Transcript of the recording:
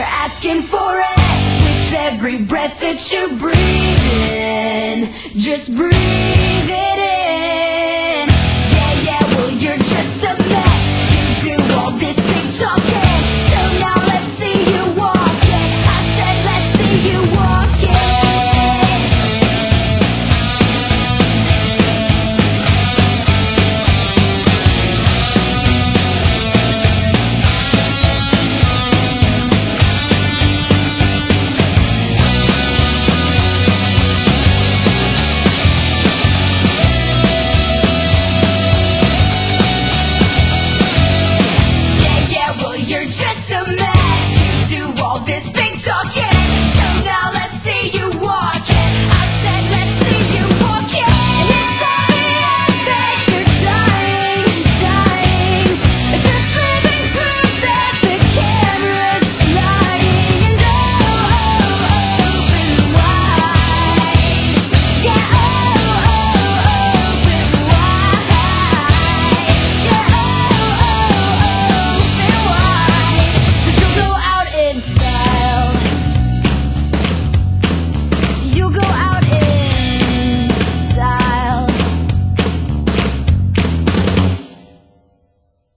You're asking for it with every breath that you're breathing. Just breathe it You're just a mess. You do all this big talking.